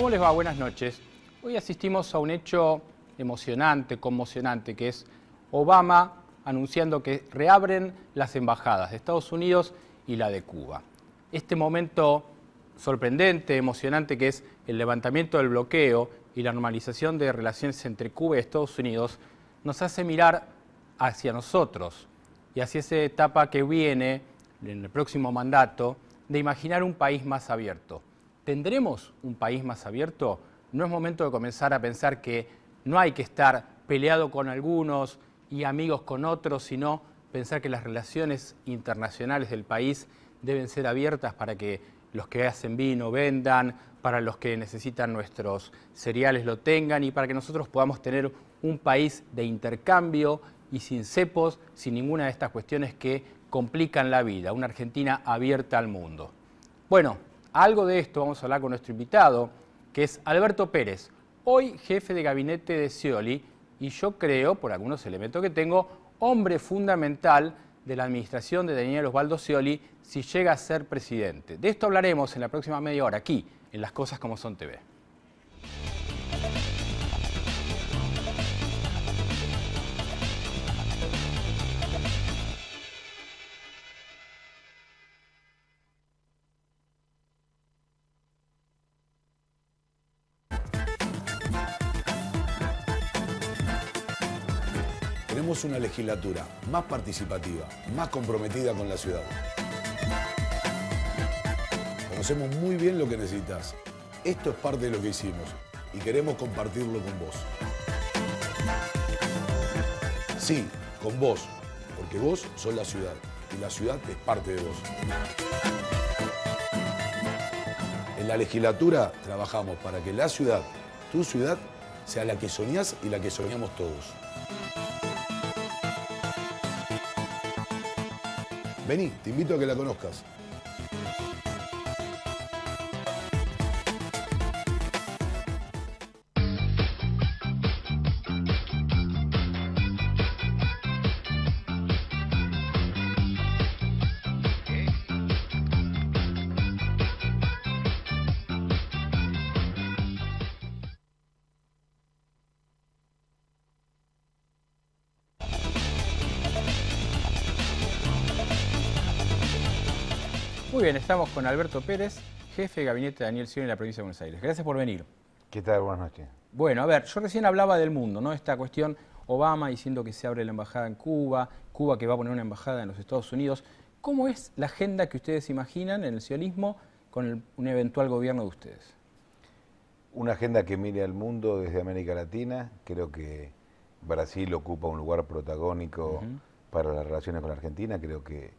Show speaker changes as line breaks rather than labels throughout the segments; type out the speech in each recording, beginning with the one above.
¿Cómo les va? Buenas noches. Hoy asistimos a un hecho emocionante, conmocionante, que es Obama anunciando que reabren las embajadas de Estados Unidos y la de Cuba. Este momento sorprendente, emocionante, que es el levantamiento del bloqueo y la normalización de relaciones entre Cuba y Estados Unidos, nos hace mirar hacia nosotros y hacia esa etapa que viene en el próximo mandato de imaginar un país más abierto. ¿Tendremos un país más abierto? No es momento de comenzar a pensar que no hay que estar peleado con algunos y amigos con otros, sino pensar que las relaciones internacionales del país deben ser abiertas para que los que hacen vino vendan, para los que necesitan nuestros cereales lo tengan y para que nosotros podamos tener un país de intercambio y sin cepos, sin ninguna de estas cuestiones que complican la vida, una Argentina abierta al mundo. Bueno, algo de esto vamos a hablar con nuestro invitado, que es Alberto Pérez, hoy jefe de gabinete de Scioli, y yo creo, por algunos elementos que tengo, hombre fundamental de la administración de Daniel Osvaldo Scioli si llega a ser presidente. De esto hablaremos en la próxima media hora, aquí, en Las Cosas Como Son TV.
Una legislatura más participativa, más comprometida con la ciudad. Conocemos muy bien lo que necesitas. Esto es parte de lo que hicimos y queremos compartirlo con vos. Sí, con vos, porque vos sos la ciudad y la ciudad es parte de vos. En la legislatura trabajamos para que la ciudad, tu ciudad, sea la que soñás y la que soñamos todos. Vení, te invito a que la conozcas.
Estamos con Alberto Pérez, jefe de gabinete de Daniel Scioli en la provincia de Buenos Aires. Gracias por venir.
¿Qué tal? Buenas noches.
Bueno, a ver, yo recién hablaba del mundo, ¿no? Esta cuestión, Obama diciendo que se abre la embajada en Cuba, Cuba que va a poner una embajada en los Estados Unidos. ¿Cómo es la agenda que ustedes imaginan en el sionismo con el- un eventual gobierno de ustedes?
Una agenda que mire al mundo desde América Latina. Creo que Brasil ocupa un lugar protagónico para las relaciones con la Argentina. Creo que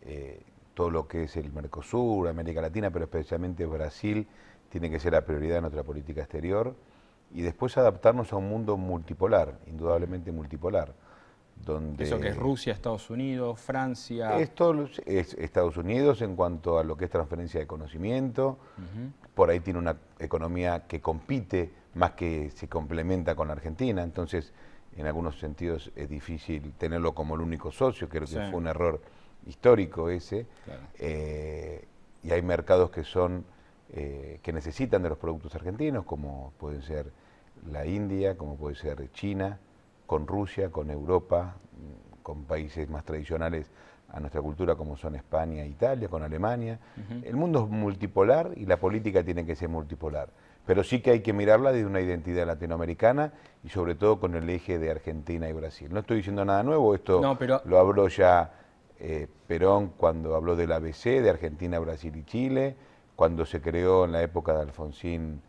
eh, todo lo que es el Mercosur, América Latina, pero especialmente Brasil, tiene que ser la prioridad de nuestra política exterior. Y después adaptarnos a un mundo multipolar, indudablemente multipolar. Donde
Eso que es Rusia, Estados Unidos, Francia.
Es, todo- es Estados Unidos en cuanto a lo que es transferencia de conocimiento. Por ahí tiene una economía que compite más que se complementa con la Argentina. Entonces, en algunos sentidos es difícil tenerlo como el único socio. Creo que
Sí.
fue un error histórico ese.
Claro.
Eh, y hay mercados que son eh, que necesitan de los productos argentinos, como pueden ser la India, como puede ser China, con Rusia, con Europa, mm, con países más tradicionales a nuestra cultura como son España e Italia, con Alemania. El mundo es multipolar y la política tiene que ser multipolar. Pero sí que hay que mirarla desde una identidad latinoamericana y sobre todo con el eje de Argentina y Brasil. No estoy diciendo nada nuevo, esto
No, pero-
lo habló ya eh, Perón cuando habló del ABC, de Argentina, Brasil y Chile, cuando se creó en la época de Alfonsín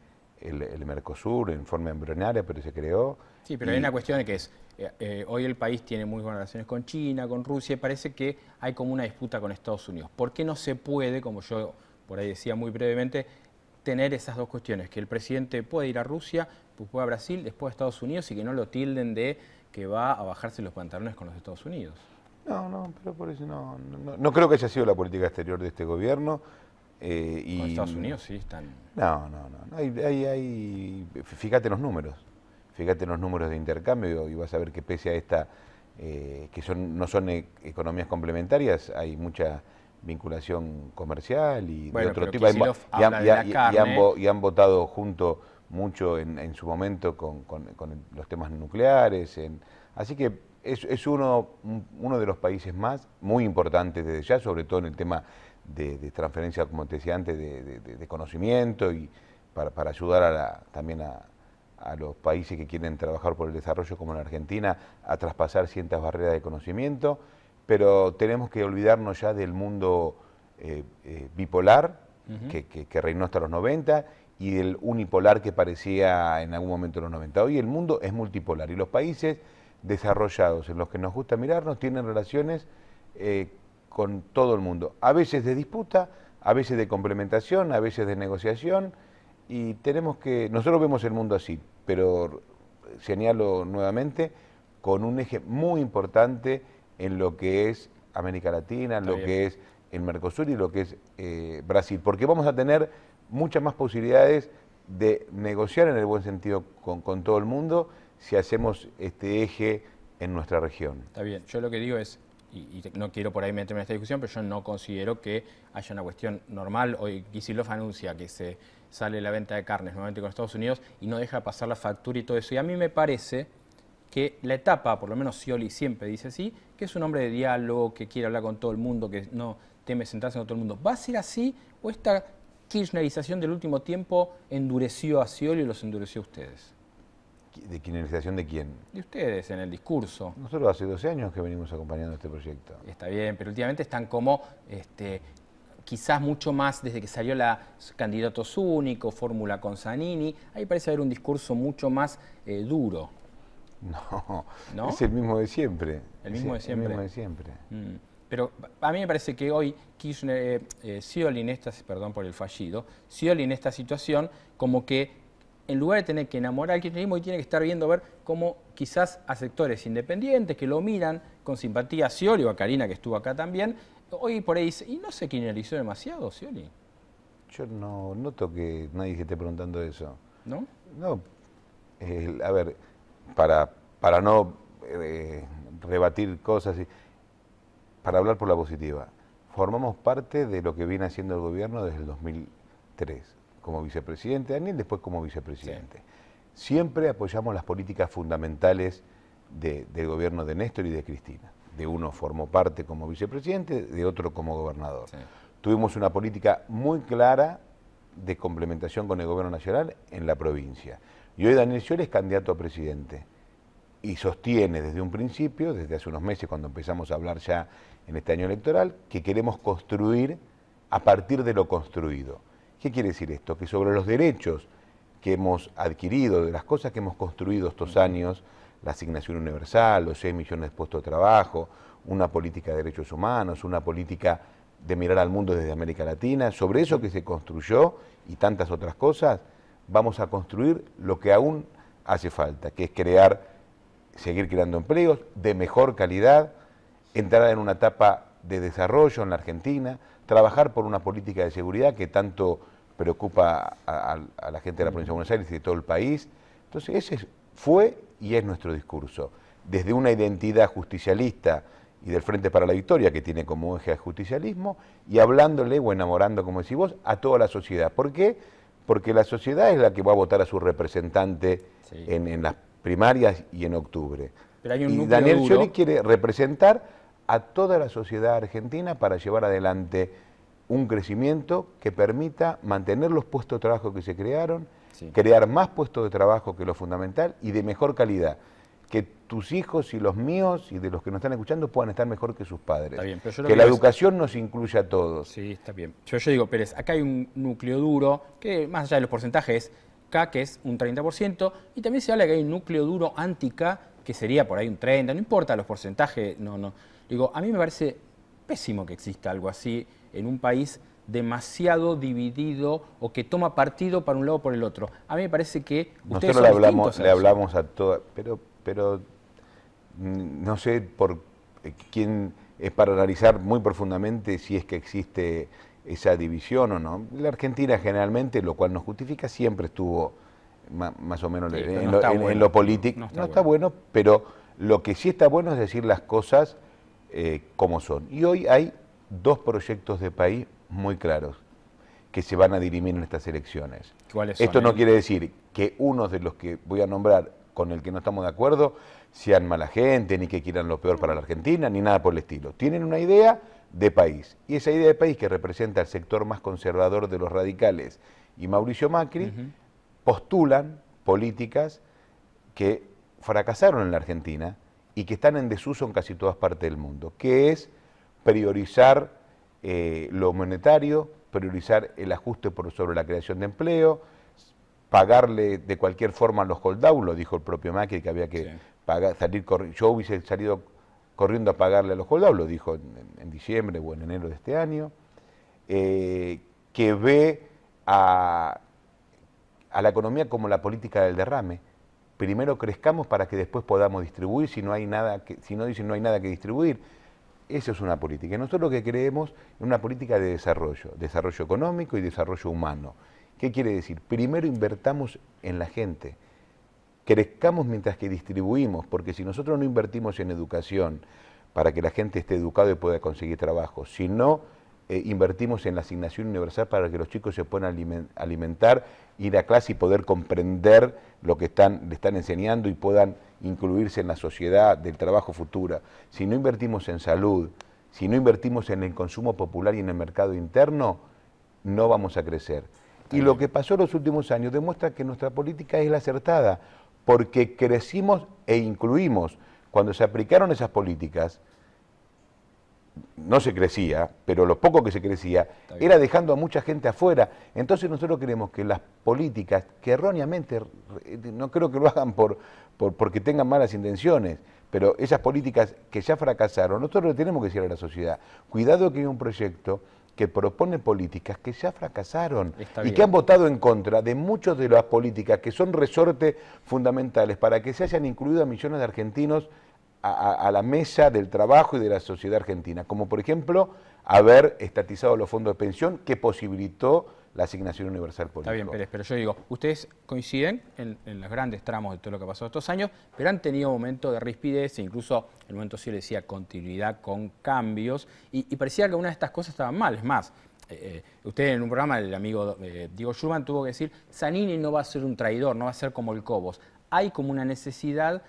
el, el Mercosur en forma embrionaria, pero se creó.
Sí, pero
Y-
hay una cuestión que es, eh, eh, hoy el país tiene muy buenas relaciones con China, con Rusia, y parece que hay como una disputa con Estados Unidos. ¿Por qué no se puede, como yo por ahí decía muy brevemente, tener esas dos cuestiones? Que el presidente puede ir a Rusia, pues a Brasil, después a Estados Unidos, y que no lo tilden de que va a bajarse los pantalones con los Estados Unidos.
No, no, pero por eso no, no, no- creo que haya sido la política exterior de este gobierno. eh, y,
Con Estados Unidos sí están...
No, no, no. Hay, hay, hay- fíjate en los números. Fíjate en los números de intercambio y vas a ver que pese a esta, eh, que son, no son e- economías complementarias, hay mucha vinculación comercial y
Bueno,
de otro tipo. Y han- y
de
y y han y han votado junto mucho en, en su momento con, con- con los temas nucleares. en- así que es, es uno, un- uno de los países más muy importantes desde ya, sobre todo en el tema de, de transferencia, como te decía antes, de, de- de- de conocimiento y para, para ayudar a la- también a, a los países que quieren trabajar por el desarrollo, como la Argentina, a traspasar ciertas barreras de conocimiento, pero tenemos que olvidarnos ya del mundo eh, eh, bipolar que, que- que reinó hasta los 90 y del unipolar que parecía en algún momento en los 90. Hoy el mundo es multipolar y los países desarrollados en los que nos gusta mirarnos tienen relaciones eh, con todo el mundo, a veces de disputa, a veces de complementación, a veces de negociación y tenemos que, nosotros vemos el mundo así, pero señalo nuevamente, con un eje muy importante en lo que es América Latina, en
Está
lo
bien.
que es el Mercosur y lo que es eh, Brasil, porque vamos a tener muchas más posibilidades de negociar en el buen sentido con, con todo el mundo si hacemos este eje en nuestra región.
Está bien, yo lo que digo es, y, no quiero por ahí meterme en esta discusión, pero yo no considero que haya una cuestión normal. Hoy Kicillof anuncia que se sale la venta de carnes nuevamente con Estados Unidos y no deja pasar la factura y todo eso. Y a mí me parece que la etapa, por lo menos Scioli siempre dice así, que es un hombre de diálogo, que quiere hablar con todo el mundo, que no teme sentarse con todo el mundo. ¿Va a ser así o esta kirchnerización del último tiempo endureció a Scioli y los endureció a ustedes?
¿De kirchnerización de quién?
De ustedes en el discurso.
Nosotros hace 12 años que venimos acompañando este proyecto.
Está bien, pero últimamente están como este, quizás mucho más desde que salió la candidatos únicos, fórmula con Zanini. Ahí parece haber un discurso mucho más eh, duro.
No,
¿No?
es el mismo de siempre.
El mismo de siempre.
El mismo de siempre.
Mm. Pero a mí me parece que hoy Kirchner, eh, eh, Scioli en esta, perdón por el fallido, Scioli en esta situación, como que en lugar de tener que enamorar al kirchnerismo, hoy tiene que estar viendo ver cómo quizás a sectores independientes que lo miran con simpatía a Scioli o a Karina que estuvo acá también, hoy por ahí dice, ¿y no se kirchnerizó demasiado Scioli?
Yo no noto que nadie se esté preguntando eso.
¿No?
No, eh, a ver, para, para no eh, rebatir cosas, y- para hablar por la positiva, formamos parte de lo que viene haciendo el gobierno desde el 2003, como vicepresidente Daniel, después como vicepresidente. Siempre apoyamos las políticas fundamentales de- del gobierno de Néstor y de Cristina. De uno formó parte como vicepresidente, de otro como gobernador.
Sí.
Tuvimos una política muy clara de complementación con el gobierno nacional en la provincia. Y hoy Daniel Scioli es candidato a presidente y sostiene desde un principio, desde hace unos meses cuando empezamos a hablar ya en este año electoral, que queremos construir a partir de lo construido. ¿Qué quiere decir esto? Que sobre los derechos que hemos adquirido, de las cosas que hemos construido estos años, la asignación universal, los 6 millones de puestos de trabajo, una política de derechos humanos, una política de mirar al mundo desde América Latina, sobre eso que se construyó y tantas otras cosas, vamos a construir lo que aún hace falta, que es crear, seguir creando empleos de mejor calidad, entrar en una etapa de desarrollo en la Argentina, trabajar por una política de seguridad que tanto preocupa a, a- a la gente de la provincia de Buenos Aires y de todo el país. Entonces ese es- fue y es nuestro discurso. Desde una identidad justicialista y del Frente para la Victoria, que tiene como eje al justicialismo, y hablándole o enamorando, como decís vos, a toda la sociedad. ¿Por qué? Porque la sociedad es la que va a votar a su representante
Sí.
en, en las primarias y en octubre.
Pero hay un
y Daniel. Scioli quiere representar a toda la sociedad argentina para llevar adelante un crecimiento que permita mantener los puestos de trabajo que se crearon,
Sí.
crear más puestos de trabajo que lo fundamental y de mejor calidad. Que tus hijos y los míos y de los que nos están escuchando puedan estar mejor que sus padres.
Está bien, pero yo lo
que
que
la
es-
educación nos incluya a todos.
Sí, está bien. Yo, yo digo, Pérez, acá hay un núcleo duro, que más allá de los porcentajes, K, que es un 30%, y también se habla que hay un núcleo duro anti-K, que sería por ahí un 30%, no importa los porcentajes, no, no. Digo, a mí me parece pésimo que exista algo así en un país demasiado dividido o que toma partido para un lado o por el otro. A mí me parece que ustedes
Nosotros
son
le hablamos,
a
le hablamos a todas, pero, pero mm, no sé por eh, quién es para analizar muy profundamente si es que existe esa división o no. La Argentina generalmente, lo cual nos justifica, siempre estuvo más o menos
Sí,
en,
no
lo, en político.
No
No
está
está, bueno. pero lo que sí está bueno es decir las cosas eh, como son. Y hoy hay dos proyectos de país muy claros que se van a dirimir en estas elecciones. Esto no quiere decir que uno de los que voy a nombrar con el que no estamos de acuerdo sean mala gente, ni que quieran lo peor para la Argentina, ni nada por el estilo. Tienen una idea de país. Y esa idea de país que representa el sector más conservador de los radicales y Mauricio Macri, postulan políticas que fracasaron en la Argentina y que están en desuso en casi todas partes del mundo, que es priorizar eh, lo monetario, priorizar el ajuste por sobre la creación de empleo, pagarle de cualquier forma a los holdouts, lo dijo el propio Macri, que había que pagar, salir yo hubiese salido corriendo a pagarle a los holdouts, lo dijo en, diciembre o en enero de este año, eh, que ve a, a la economía como la política del derrame, primero crezcamos para que después podamos distribuir, si no hay nada que, si no dicen no hay nada que distribuir. Esa es una política. Nosotros lo que creemos es una política de desarrollo, desarrollo económico y desarrollo humano. ¿Qué quiere decir? Primero invertamos en la gente, crezcamos mientras que distribuimos, porque si nosotros no invertimos en educación para que la gente esté educada y pueda conseguir trabajo, si no eh, invertimos en la asignación universal para que los chicos se puedan alimentar, ir a clase y poder comprender lo que están, le están enseñando y puedan incluirse en la sociedad del trabajo futura. Si no invertimos en salud, si no invertimos en el consumo popular y en el mercado interno, no vamos a crecer. Y lo que pasó en los últimos años demuestra que nuestra política es la acertada, porque crecimos e incluimos. Cuando se aplicaron esas políticas, no se crecía, pero lo poco que se crecía era dejando a mucha gente afuera. Entonces nosotros queremos que las políticas, que erróneamente, no creo que lo hagan por, porque tengan malas intenciones, pero esas políticas que ya fracasaron, nosotros le tenemos que decir a la sociedad, cuidado que hay un proyecto que propone políticas que ya fracasaron y que han votado en contra de muchas de las políticas que son resortes fundamentales para que se hayan incluido a millones de argentinos a, la mesa del trabajo y de la sociedad argentina, como por ejemplo haber estatizado los fondos de pensión que posibilitó la asignación universal política.
Está bien, Pérez, pero yo digo, ustedes coinciden en, los grandes tramos de todo lo que ha pasado estos años, pero han tenido momentos de rispidez, e incluso en el momento sí le decía continuidad con cambios, y, parecía que una de estas cosas estaban mal. Es más, eh, eh, usted en un programa, el amigo eh, Diego Schurman tuvo que decir, Zanini no va a ser un traidor, no va a ser como el Cobos. Hay como una necesidad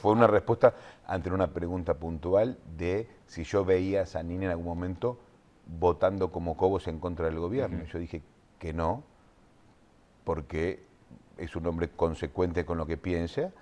fue una respuesta ante una pregunta puntual de si yo veía a Sanini en algún momento votando como Cobos en contra del gobierno. Yo dije que no, porque es un hombre consecuente con lo que piensa.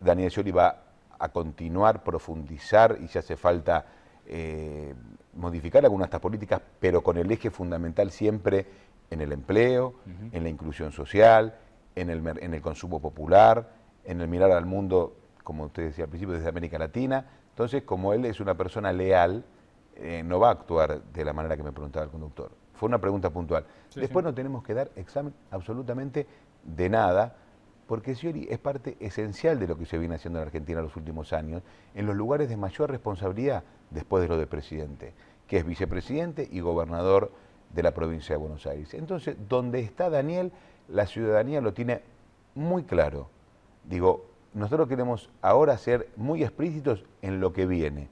Daniel Scioli va a continuar, profundizar y si hace falta eh, modificar algunas de estas políticas, pero con el eje fundamental siempre en el empleo, en la inclusión social, en el, en el consumo popular, en el mirar al mundo, como usted decía al principio, desde América Latina. Entonces, como él es una persona leal, eh, no va a actuar de la manera que me preguntaba el conductor. Fue una pregunta puntual. Después no tenemos que dar examen absolutamente de nada, porque Scioli es parte esencial de lo que se viene haciendo en Argentina en los últimos años, en los lugares de mayor responsabilidad después de lo de presidente, que es vicepresidente y gobernador de la provincia de Buenos Aires. Entonces, donde está Daniel, la ciudadanía lo tiene muy claro. Digo, nosotros queremos ahora ser muy explícitos en lo que viene,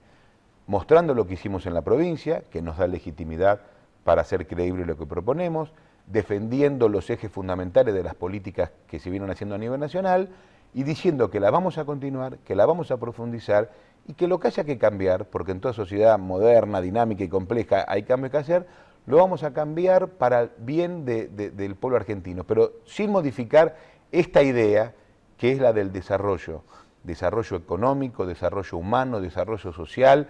mostrando lo que hicimos en la provincia, que nos da legitimidad para hacer creíble lo que proponemos, defendiendo los ejes fundamentales de las políticas que se vienen haciendo a nivel nacional y diciendo que la vamos a continuar, que la vamos a profundizar y que lo que haya que cambiar, porque en toda sociedad moderna, dinámica y compleja hay cambios que hacer, lo vamos a cambiar para el bien del pueblo argentino, pero sin modificar esta idea que es la del desarrollo, desarrollo económico, desarrollo humano, desarrollo social.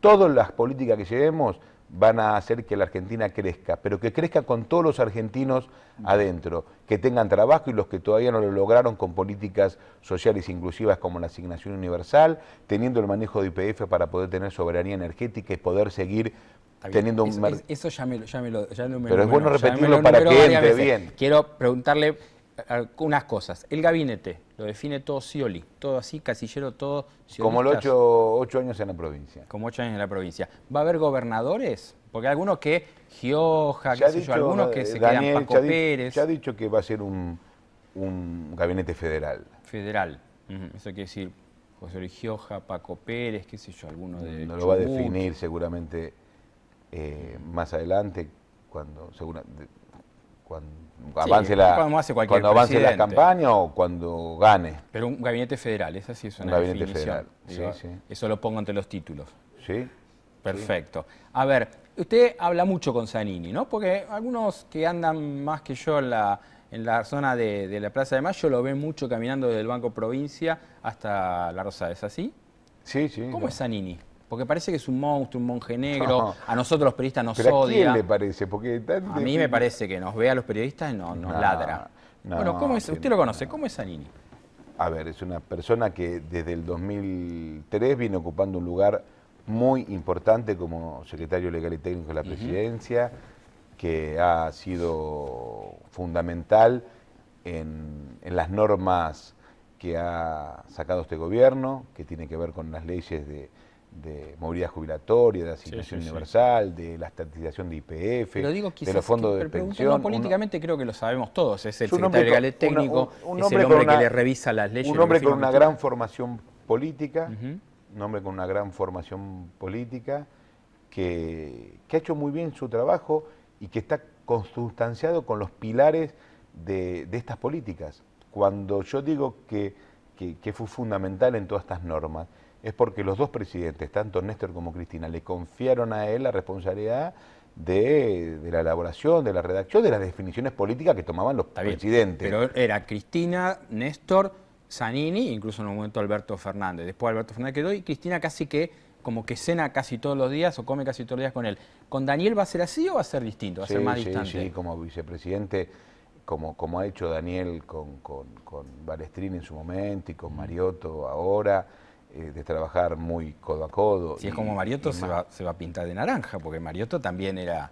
Todas las políticas que llevemos van a hacer que la Argentina crezca, pero que crezca con todos los argentinos adentro, que tengan trabajo y los que todavía no lo lograron con políticas sociales inclusivas como la asignación universal, teniendo el manejo de IPF para poder tener soberanía energética y poder seguir teniendo un...
Eso, eso ya me, ya me lo... Ya
me pero es bueno repetirlo para que entre bien.
Quiero preguntarle unas cosas. El gabinete, lo define todo Scioli, todo así, casillero, todo
Como los ocho, años en la provincia.
Como ocho años en la provincia. ¿Va a haber gobernadores? Porque hay algunos que, Gioja, qué sé yo, algunos que se quedan Paco Pérez.
Ya ha dicho que va a ser un, gabinete federal.
Federal. Eso quiere decir José Luis Gioja, Paco Pérez, qué sé yo, alguno de...
No lo va a definir seguramente eh, más adelante, cuando, segura, de- cuando
Sí,
avance, la, cuando avance la campaña o cuando gane.
Pero un gabinete federal, esa sí es
Un
una
gabinete
definición.
federal, sí, sí.
Eso lo pongo entre los títulos.
¿Sí?
Perfecto. A ver, usted habla mucho con Zanini, ¿no? Porque algunos que andan más que yo en la, en la zona de, de la Plaza de Mayo lo ven mucho caminando desde el Banco Provincia hasta la Rosada, ¿es así?
Sí, sí.
¿Cómo
no.
es Zanini? Porque parece que es un monstruo, un monje negro.
No.
A nosotros los periodistas nos
¿Pero a quién le parece? Porque tan
A mí me parece que nos ve a los periodistas y no- nos
No,
ladra.
no,
bueno, ¿cómo es? Usted lo
no.
conoce. ¿Cómo es Zanini?
A ver, es una persona que desde el 2003 viene ocupando un lugar muy importante como secretario legal y técnico de la presidencia, que ha sido fundamental en, en las normas que ha sacado este gobierno, que tiene que ver con las leyes de, de movilidad jubilatoria, de asignación
sí, sí.
universal, de la estatización de IPF, de los fondos
que-
de pensión. Uno-
políticamente creo que lo sabemos todos. Es el secretario legal
con-
técnico,
una- un- un
es el hombre que le revisa las leyes.
Un hombre con una gran formación política, un hombre con una gran formación política, que, que ha hecho muy bien su trabajo y que está consustanciado con los pilares de, de estas políticas. Cuando yo digo que, que- que fue fundamental en todas estas normas, es porque los dos presidentes, tanto Néstor como Cristina, le confiaron a él la responsabilidad de, de la elaboración, de la redacción, de las definiciones políticas que tomaban los
Está bien,
presidentes.
Pero era Cristina, Néstor, Zanini, incluso en un momento Alberto Fernández. Después Alberto Fernández quedó y Cristina casi que como que cena casi todos los días o come casi todos los días con él. ¿Con Daniel va a ser así o va a ser distinto? ¿Va a ser más
sí,
distante?
sí, como vicepresidente, como, como ha hecho Daniel con, con, con Balestrini en su momento y con Mariotto ahora, eh, de trabajar muy codo a codo.
Si es como Mariotto se va, se va a pintar de naranja, porque Mariotto también era,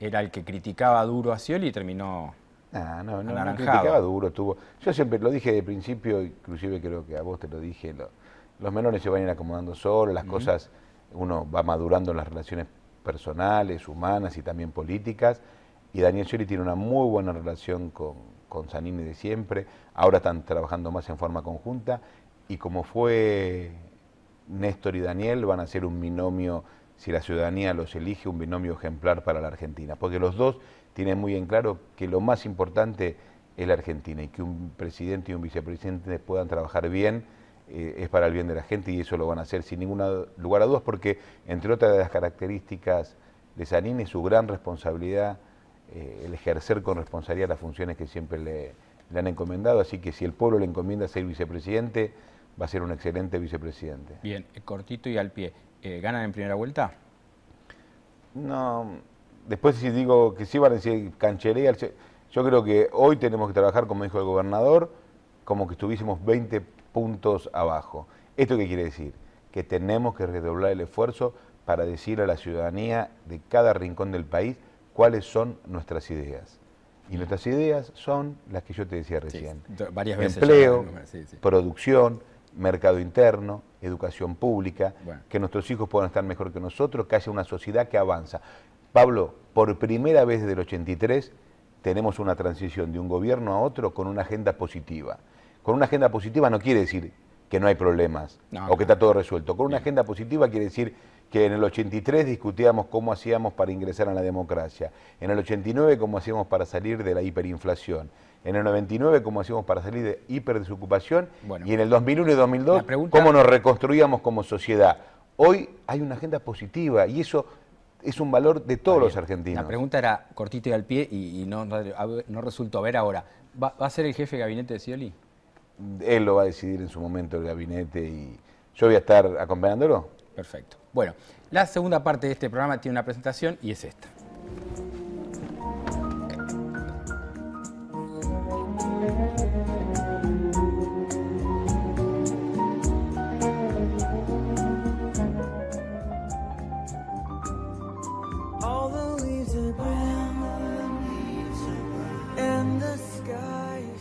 era el que criticaba duro a Scioli y terminó...
Ah, no, no, no, criticaba duro, tuvo. Yo siempre lo dije de principio, inclusive creo que a vos te lo dije, lo- los menores se van a ir acomodando solos, las cosas, uno va madurando en las relaciones personales, humanas y también políticas, y Daniel Scioli tiene una muy buena relación con, con Zanini de siempre, ahora están trabajando más en forma conjunta, y como fue Néstor y Daniel, van a ser un binomio, si la ciudadanía los elige, un binomio ejemplar para la Argentina, porque los dos tienen muy en claro que lo más importante es la Argentina y que un presidente y un vicepresidente puedan trabajar bien eh, es para el bien de la gente y eso lo van a hacer sin ningún lugar a dudas porque entre otras de las características de Zanini es su gran responsabilidad eh, el ejercer con responsabilidad las funciones que siempre le han encomendado, así que si el pueblo le encomienda ser vicepresidente, va a ser un excelente vicepresidente.
Bien, eh, cortito y al pie. Eh, ¿Ganan en primera vuelta?
No, después si digo que sí van a decir cancherea, yo creo que hoy tenemos que trabajar, como dijo el gobernador, como que estuviésemos 20 puntos abajo. ¿Esto qué quiere decir? Que tenemos que redoblar el esfuerzo para decir a la ciudadanía de cada rincón del país cuáles son nuestras ideas. Y nuestras ideas son las que yo te decía recién.
varias veces
Empleo.
Sí, sí.
producción, mercado interno, educación pública,
Bueno.
que nuestros hijos puedan estar mejor que nosotros, que haya una sociedad que avanza. Pablo, por primera vez desde el 83 tenemos una transición de un gobierno a otro con una agenda positiva. Con una agenda positiva no quiere decir que no hay problemas
No,
o que está todo resuelto. Con una agenda positiva quiere decir que en el 83 discutíamos cómo hacíamos para ingresar a la democracia, en el 89 cómo hacíamos para salir de la hiperinflación, en el 99 cómo hacíamos para salir de hiperdesocupación
Bueno.
y en el 2001 y 2002
La pregunta-
cómo nos reconstruíamos como sociedad. Hoy hay una agenda positiva y eso es un valor de todos los argentinos.
La pregunta era cortito y al pie y, y no, no resultó. A ver ahora, ¿va, va a ser el jefe de gabinete de Scioli?
Él lo va a decidir en su momento el gabinete y yo voy a estar acompañándolo.
Perfecto. Bueno, la segunda parte de este programa tiene una presentación y es esta.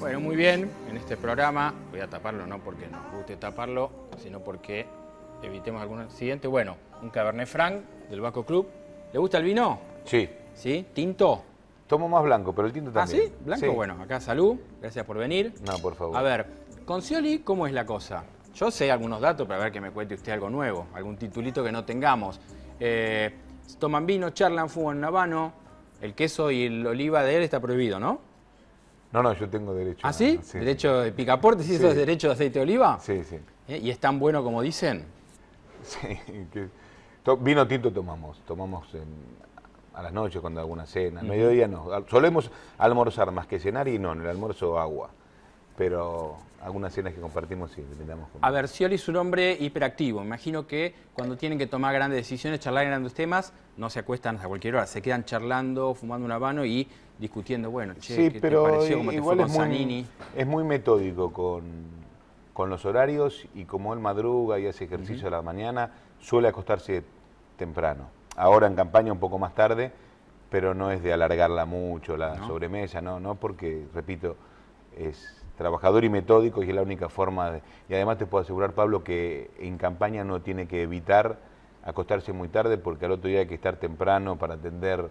Bueno, muy bien, en este programa, voy a taparlo no porque nos guste taparlo, sino porque evitemos algún accidente. Bueno, un Cabernet Franc del Baco Club. ¿Le gusta el vino?
Sí.
¿Sí? ¿Tinto?
Tomo más blanco, pero el tinto
¿Ah,
también.
sí? ¿Blanco? Bueno, acá salud, gracias por venir.
No, por favor.
A ver, con Scioli, ¿cómo es la cosa? Yo sé algunos datos, pero a ver que me cuente usted algo nuevo, algún titulito que no tengamos. Eh, toman vino, charlan, fuman habano. El queso y el oliva de él está prohibido, ¿no?
No, no, yo tengo derecho.
¿Ah, sí? ¿Derecho de picaporte? ¿Sí,
Sí.
eso es derecho de aceite de oliva?
Sí, sí.
¿Eh? ¿Y es tan bueno como dicen?
Sí, que- vino tinto tomamos, tomamos en- a las noches cuando alguna cena, al mediodía no. Solemos almorzar más que cenar y no, en el almuerzo agua. Pero algunas cenas que compartimos sí, intentamos comer.
A ver, Scioli es un hombre hiperactivo. Imagino que cuando tienen que tomar grandes decisiones, charlar en grandes temas, no se acuestan a cualquier hora. Se quedan charlando, fumando un habano y discutiendo, bueno, che,
sí,
¿qué
pero
te pareció? ¿Cómo te fue
es
con
muy,
Zanini?
es muy metódico con, con los horarios y como él madruga y hace ejercicio a la mañana, suele acostarse temprano. Ahora en campaña un poco más tarde, pero no es de alargarla mucho la
¿No?
sobremesa, no, no, porque, repito, es trabajador y metódico y es la única forma de... Y además te puedo asegurar, Pablo, que en campaña no tiene que evitar acostarse muy tarde porque al otro día hay que estar temprano para atender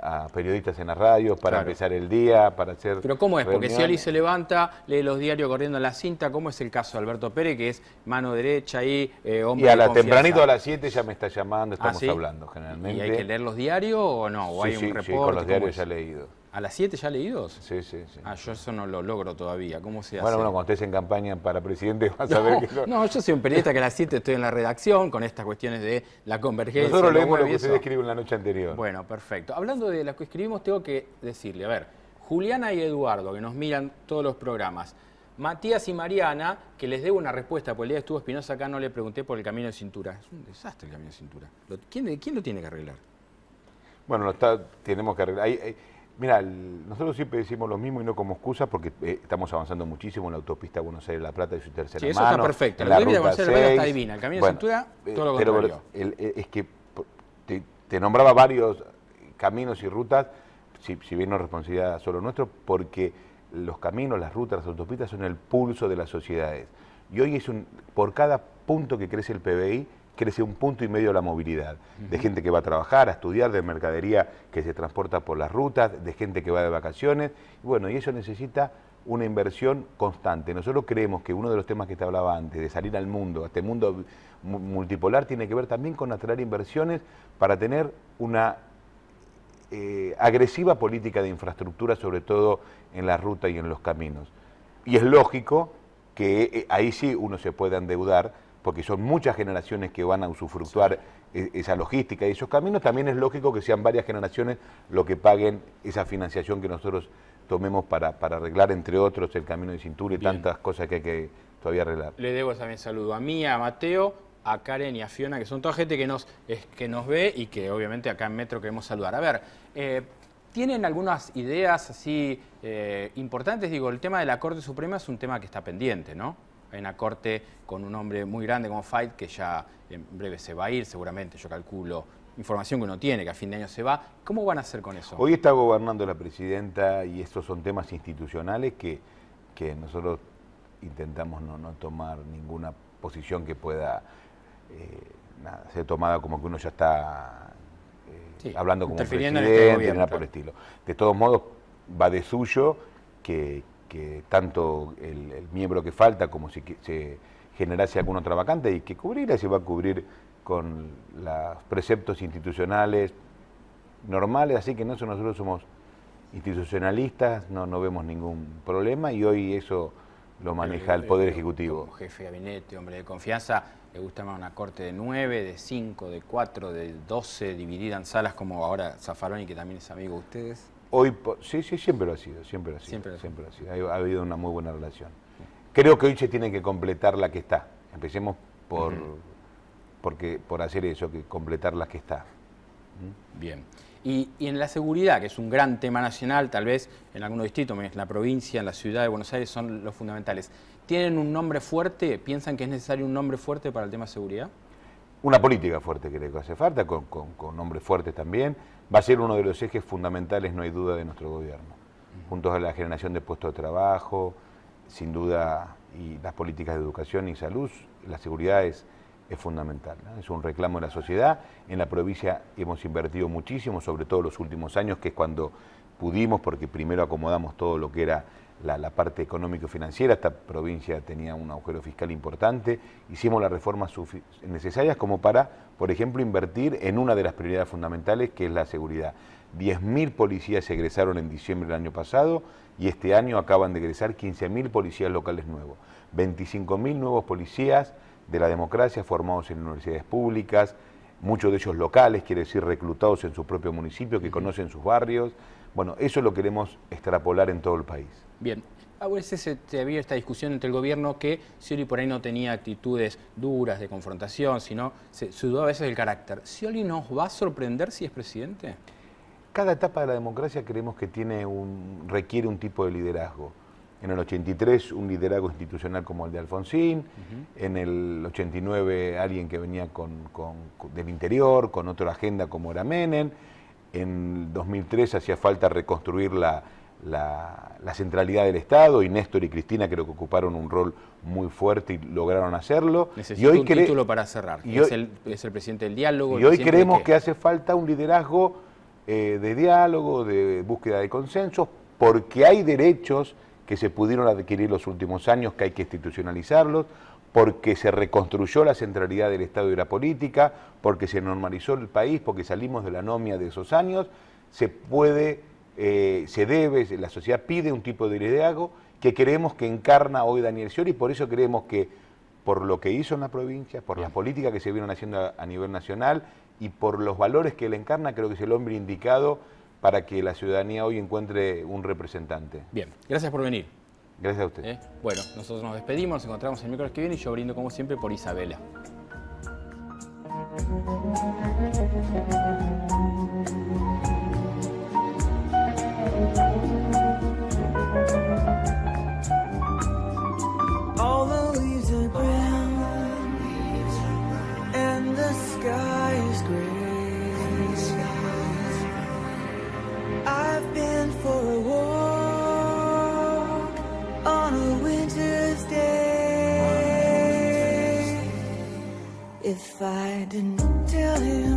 a periodistas en las radios, para
Claro.
empezar el día, para hacer...
Pero ¿cómo es? Porque
reuniones.
Scioli se levanta, lee los diarios corriendo en la cinta. ¿Cómo es el caso de Alberto Pérez, que es mano derecha y eh, hombre
Y a
de
la
confianza?
tempranito a las 7 ya me está llamando,
Ah,
estamos
¿sí?
hablando generalmente.
¿Y hay que leer los diarios o no? ¿O
Sí,
hay
sí,
un
sí,
reporte?
con los
¿Cómo
diarios
es?
ya leído.
¿A las 7 ya leídos?
Sí, sí, sí.
Ah, yo eso no lo logro todavía. ¿Cómo se hace?
bueno, bueno, cuando estés en campaña para presidente vas a ver que no-
no, yo soy un periodista que a las 7 estoy en la redacción con estas cuestiones de la convergencia.
Nosotros leemos lo que usted escribe en la noche anterior.
Bueno, perfecto. Hablando de lo que escribimos, tengo que decirle, a ver, Juliana y Eduardo, que nos miran todos los programas, Matías y Mariana, que les debo una respuesta, porque el día que estuvo Espinosa acá no le pregunté por el camino de cintura. Es un desastre el camino de cintura. ¿Quién, quién lo tiene que arreglar?
Bueno, está- tenemos que arreglar. Mira, nosotros siempre decimos lo mismo y no como excusa porque eh, estamos avanzando muchísimo en la autopista Buenos Aires-La Plata y su tercera
Sí, eso
mano.
está perfecto. La
la ruta
Buenos Aires-La Plata está
6.
divina. El camino de cintura,
eh,
todo lo
pero
contrario.
el- el- es que te, te nombraba varios caminos y rutas, si, si bien no es responsabilidad solo nuestro, porque los caminos, las rutas, las autopistas son el pulso de las sociedades. Y hoy es un, por cada punto que crece el PBI, crece un punto y medio la movilidad. De gente que va a trabajar, a estudiar, de mercadería que se transporta por las rutas, de gente que va de vacaciones. Y bueno, y eso necesita una inversión constante. Nosotros creemos que uno de los temas que te hablaba antes, de salir al mundo, a este mundo mu- multipolar, tiene que ver también con atraer inversiones para tener una eh, agresiva política de infraestructura, sobre todo en la ruta y en los caminos. Y es lógico que eh, ahí sí uno se puede endeudar, porque son muchas generaciones que van a usufructuar e- esa logística y esos caminos. También es lógico que sean varias generaciones lo que paguen esa financiación que nosotros tomemos para, para arreglar, entre otros, el camino de cintura y
Bien.
tantas cosas que hay que todavía arreglar.
Le debo también saludo a mí, a Mateo, a Karen y a Fiona, que son toda gente que nos, es- que nos ve y que obviamente acá en Metro queremos saludar. A ver, eh, ¿tienen algunas ideas así eh, importantes? Digo, el tema de la Corte Suprema es un tema que está pendiente, ¿no? Hay una corte con un hombre muy grande como Fight que ya en breve se va a ir, seguramente, yo calculo. Información que uno tiene, que a fin de año se va. ¿Cómo van a hacer con eso?
Hoy está gobernando la presidenta y estos son temas institucionales que, que nosotros intentamos no, no tomar ninguna posición que pueda eh, nada, ser tomada como que uno ya está eh,
Sí,
hablando como un presidente,
en este gobierno,
ni nada por el estilo. De todos modos, va de suyo que, que tanto el, miembro que falta como si se generase alguna otra vacante hay que cubrirla y se va a cubrir con los preceptos institucionales normales, así que nosotros somos institucionalistas, no, no vemos ningún problema y hoy eso lo maneja el Poder Ejecutivo.
Jefe de gabinete, hombre de confianza, le gusta más una corte de 9, de 5, de 4, de 12, dividida en salas como ahora Zaffaroni, que también es amigo de ustedes.
Hoy, sí, sí, siempre lo ha sido, siempre lo ha sido.
Siempre lo ha
Siempre lo ha sido. Ha, ha habido una muy buena relación. Creo que hoy se tiene que completar la que está. Empecemos por, porque, por hacer eso, que completar la que está.
Bien. Y, y en la seguridad, que es un gran tema nacional, tal vez en algunos distritos, en la provincia, en la ciudad de Buenos Aires, son los fundamentales. ¿Tienen un nombre fuerte? ¿Piensan que es necesario un nombre fuerte para el tema de seguridad?
Una política fuerte creo que hace falta, con, con, con nombres fuertes también. Va a ser uno de los ejes fundamentales, no hay duda, de nuestro gobierno. Junto a la generación de puestos de trabajo, sin duda, y las políticas de educación y salud, la seguridad es, es fundamental. ¿no? Es un reclamo de la sociedad. En la provincia hemos invertido muchísimo, sobre todo los últimos años, que es cuando pudimos, porque primero acomodamos todo lo que era la, la parte económico-financiera, esta provincia tenía un agujero fiscal importante, hicimos las reformas necesarias como para, por ejemplo, invertir en una de las prioridades fundamentales que es la seguridad. 10.000 policías egresaron en diciembre del año pasado y este año acaban de egresar 15.000 policías locales nuevos, 25.000 nuevos policías de la democracia formados en universidades públicas, muchos de ellos locales, quiere decir reclutados en su propio municipio, que conocen sus barrios. Bueno, eso lo queremos extrapolar en todo el país.
Bien. A veces se- se había esta discusión entre el gobierno que Scioli por ahí no tenía actitudes duras de confrontación, sino se, dudaba a veces del carácter. ¿Scioli nos va a sorprender si es presidente?
Cada etapa de la democracia creemos que tiene un, requiere un tipo de liderazgo. En el 83 un liderazgo institucional como el de Alfonsín, en el 89 alguien que venía con, con- con- del interior, con otra agenda como era Menem, en 2003 hacía falta reconstruir la, la- la centralidad del Estado y Néstor y Cristina creo que ocuparon un rol muy fuerte y lograron hacerlo.
Necesito
y hoy
un título para cerrar.
y
es, el, es el presidente del diálogo.
y hoy creemos que hace falta un liderazgo eh, de diálogo, de búsqueda de consensos, porque hay derechos que se pudieron adquirir los últimos años que hay que institucionalizarlos, porque se reconstruyó la centralidad del Estado y la política, porque se normalizó el país, porque salimos de la anomia de esos años, se puede, eh, se debe, la sociedad pide un tipo de liderazgo que creemos que encarna hoy Daniel Scioli, y por eso creemos que por lo que hizo en la provincia, por las políticas que se vieron haciendo a, a nivel nacional y por los valores que él encarna, creo que es el hombre indicado para que la ciudadanía hoy encuentre un representante.
Bien, gracias por venir.
Gracias a usted.
¿eh? Bueno, nosotros nos despedimos, nos encontramos el miércoles que viene y yo brindo como siempre por Isabela.
All the leaves are brown and the sky is gray. I've been for a walk on a winter's day. If I didn't tell leave.